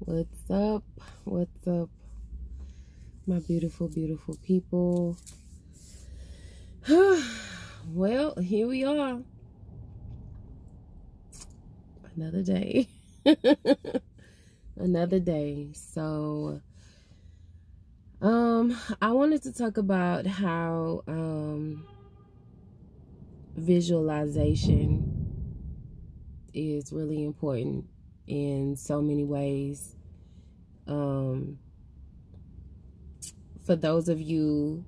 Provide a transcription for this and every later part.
What's up? What's up? My beautiful, beautiful people. well, here we are. Another day. Another day. So, um, I wanted to talk about how um visualization is really important in so many ways. Um, for those of you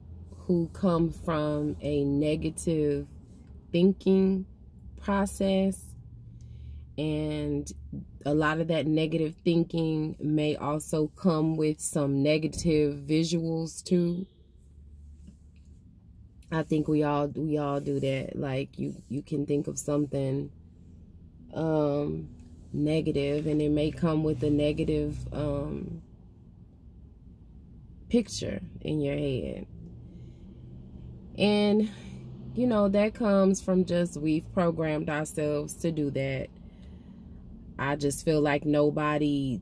who come from a negative thinking process, and a lot of that negative thinking may also come with some negative visuals too. I think we all we all do that. Like you you can think of something um negative and it may come with a negative um, picture in your head. And you know that comes from just we've programmed ourselves to do that. I just feel like nobody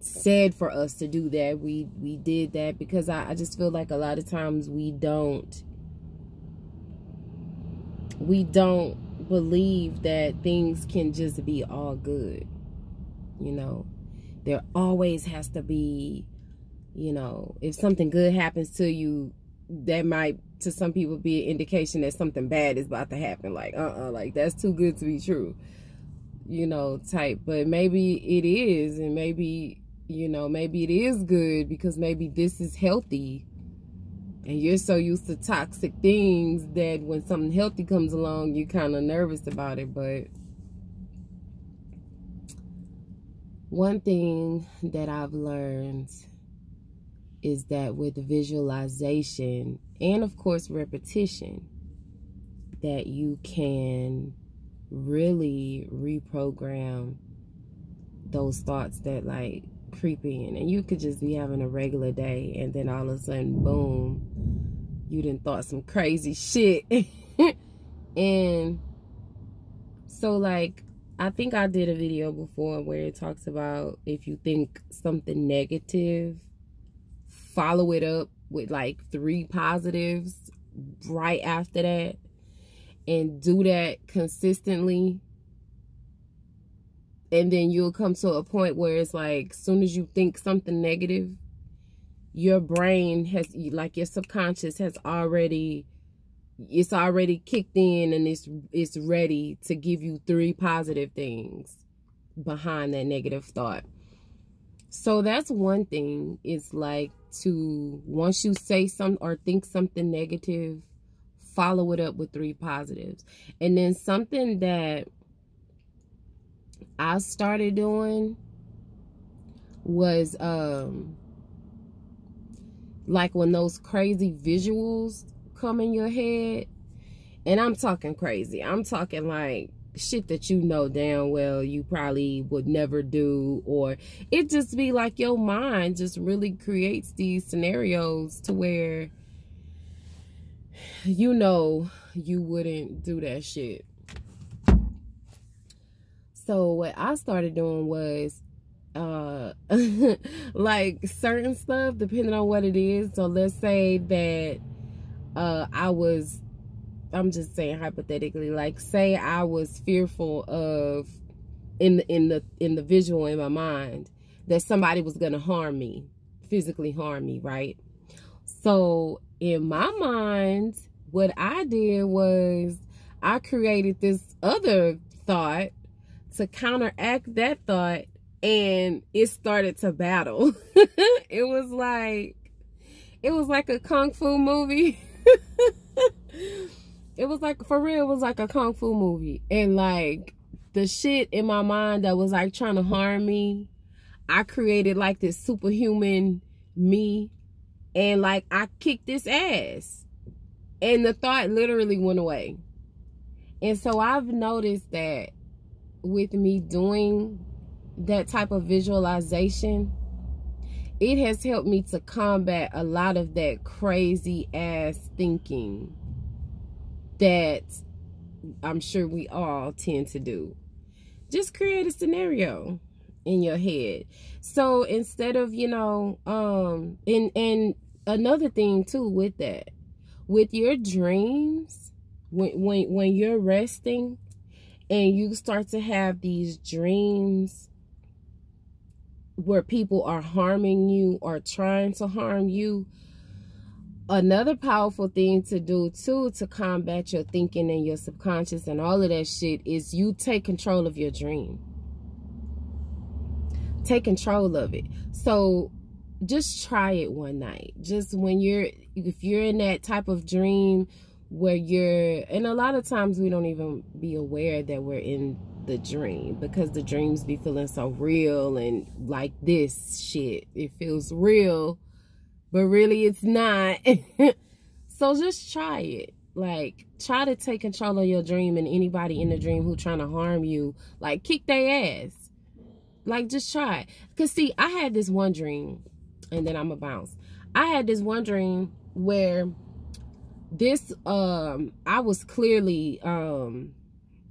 said for us to do that. We we did that because I, I just feel like a lot of times we don't we don't believe that things can just be all good. You know, there always has to be, you know, if something good happens to you, that might to some people be an indication that something bad is about to happen. Like, uh-uh, like that's too good to be true. You know, type. But maybe it is, and maybe, you know, maybe it is good because maybe this is healthy and you're so used to toxic things that when something healthy comes along you're kind of nervous about it but one thing that i've learned is that with visualization and of course repetition that you can really reprogram those thoughts that like creep in and you could just be having a regular day and then all of a sudden boom you didn't thought some crazy shit. And so like I think I did a video before where it talks about if you think something negative follow it up with like three positives right after that and do that consistently and then you'll come to a point where it's like soon as you think something negative your brain has like your subconscious has already it's already kicked in and it's it's ready to give you three positive things behind that negative thought. So that's one thing it's like to once you say something or think something negative follow it up with three positives. And then something that I started doing was um like when those crazy visuals come in your head and I'm talking crazy. I'm talking like shit that you know damn well you probably would never do or it just be like your mind just really creates these scenarios to where you know you wouldn't do that shit so what I started doing was uh like certain stuff depending on what it is. So let's say that uh I was I'm just saying hypothetically, like say I was fearful of in the in the in the visual in my mind that somebody was gonna harm me, physically harm me, right? So in my mind, what I did was I created this other thought to counteract that thought and it started to battle. it was like it was like a kung fu movie. it was like for real, it was like a kung fu movie. And like the shit in my mind that was like trying to harm me, I created like this superhuman me and like I kicked this ass. And the thought literally went away. And so I've noticed that with me doing that type of visualization, it has helped me to combat a lot of that crazy ass thinking that I'm sure we all tend to do. Just create a scenario in your head. So instead of, you know, um and and another thing too with that, with your dreams, when when when you're resting and you start to have these dreams where people are harming you or trying to harm you, another powerful thing to do too to combat your thinking and your subconscious and all of that shit is you take control of your dream. Take control of it. So just try it one night. Just when you're if you're in that type of dream where you're and a lot of times we don't even be aware that we're in the dream because the dreams be feeling so real and like this shit it feels real but really it's not. so just try it. Like, try to take control of your dream and anybody in the dream who trying to harm you, like, kick their ass. Like, just try it. Because, see, I had this one dream, and then I'm a bounce. I had this one dream where this, um, I was clearly, um,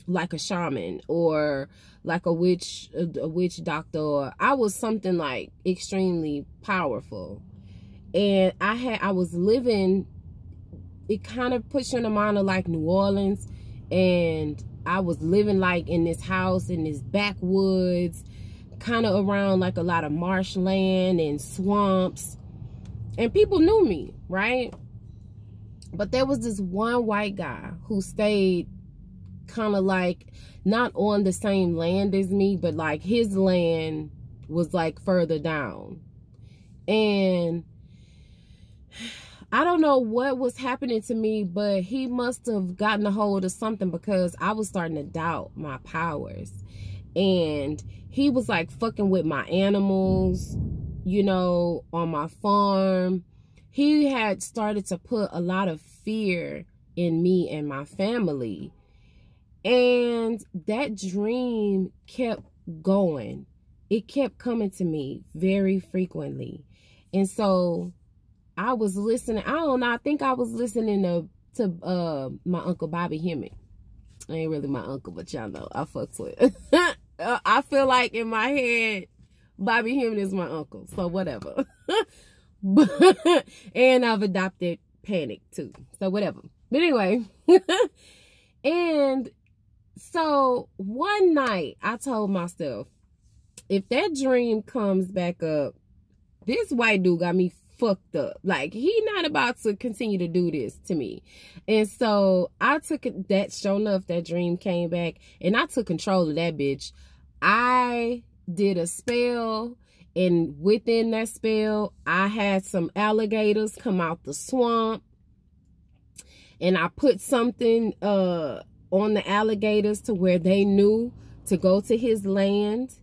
like a shaman or like a witch, a, a witch doctor, or I was something like extremely powerful. And I had I was living it kind of pushed in the mind of like New Orleans. And I was living like in this house in this backwoods kind of around like a lot of marshland and swamps. And people knew me right but there was this one white guy who stayed kind of like not on the same land as me but like his land was like further down and I don't know what was happening to me, but he must have gotten a hold of something because I was starting to doubt my powers. And he was like fucking with my animals, you know, on my farm. He had started to put a lot of fear in me and my family. And that dream kept going. It kept coming to me very frequently. And so I was listening. I don't know. I think I was listening to to uh my uncle Bobby Hemmitt. ain't really my uncle, but y'all know I fucks with. I feel like in my head, Bobby Hemmitt is my uncle. So whatever. and I've adopted Panic too. So whatever. But anyway. and so one night I told myself, if that dream comes back up, this white dude got me fucked up. Like he not about to continue to do this to me. And so I took that show enough that dream came back and I took control of that bitch. I did a spell and within that spell I had some alligators come out the swamp. And I put something uh on the alligators to where they knew to go to his land.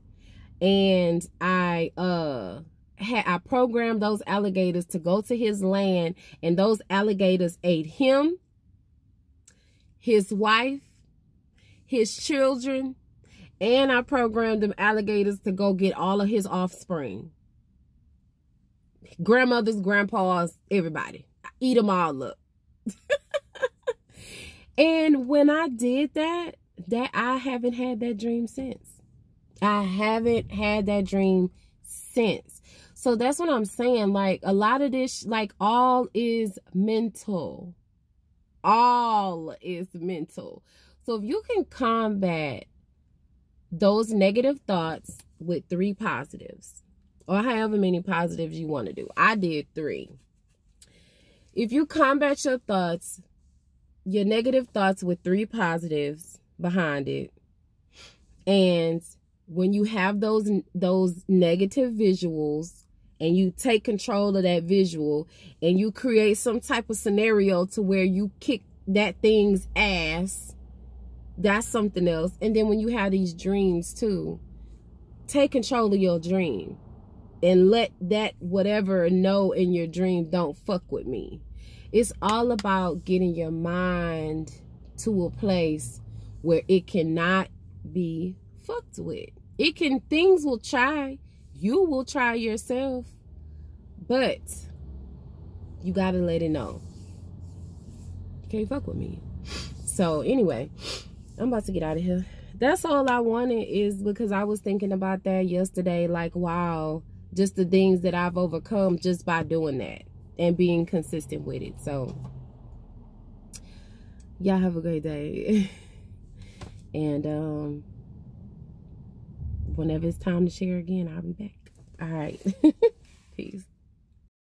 And I uh had I programmed those alligators to go to his land. And those alligators ate him, his wife, his children, and I programmed them alligators to go get all of his offspring. Grandmothers, grandpas, everybody. I eat them all up. and when I did that, that I haven't had that dream since. I haven't had that dream since. So that's what I'm saying. Like a lot of this, like all is mental. All is mental. So if you can combat those negative thoughts with three positives or however many positives you want to do. I did three. If you combat your thoughts, your negative thoughts with three positives behind it, and when you have those those negative visuals and you take control of that visual and you create some type of scenario to where you kick that thing's ass that's something else and then when you have these dreams too take control of your dream and let that whatever know in your dream don't fuck with me it's all about getting your mind to a place where it cannot be fucked with it can things will try you will try yourself, but you got to let it know. You can't fuck with me. So, anyway, I'm about to get out of here. that's all I wanted is because I was thinking about that yesterday. Like, wow, just the things that I've overcome just by doing that and being consistent with it. So, y'all have a great day. and um, whenever it's time to share again, I'll be back. All right. Peace.